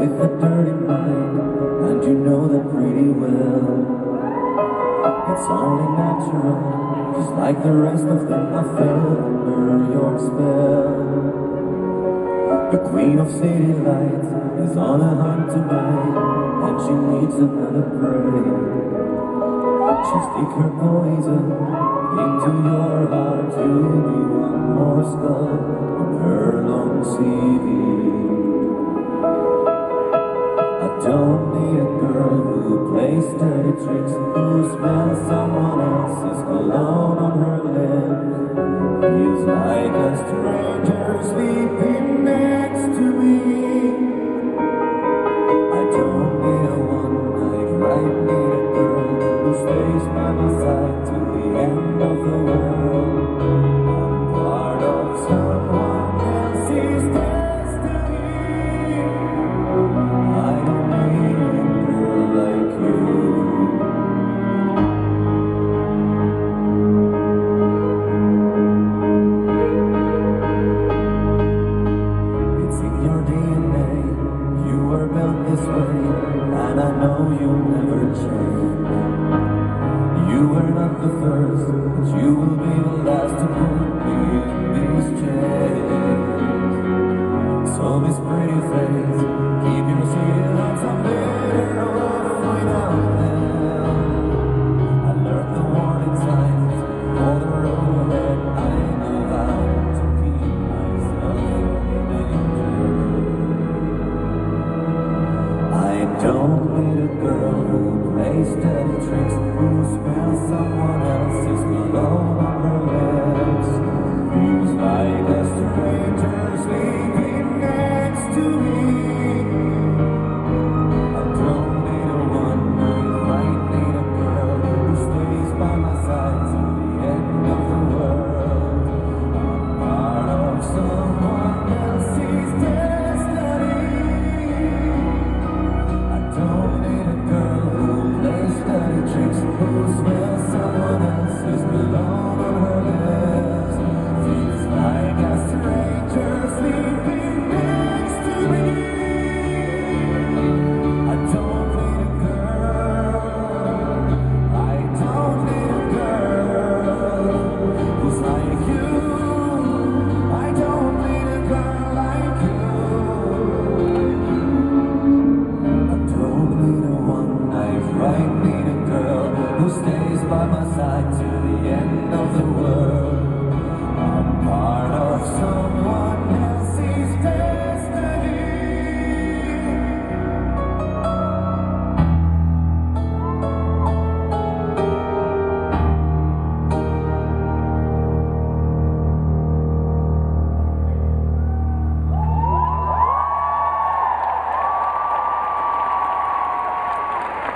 with a dirty mind, and you know that pretty well. It's only natural, just like the rest of them. I fell under your spell. The queen of city lights is on a hunt tonight, and she needs another prey. She'll stick her poison into your heart. You'll be one more skull on her long CV. Tricks, who smells someone else's cologne on her lips. Feels like a stranger sleeping next to me. I don't need a one-night ride, need a girl who stays by my side till the end of the world. Never change. You were not the first, but you will be the last to put me tricks, who smells someone else's cologne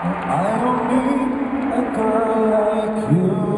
I don't need a girl like you.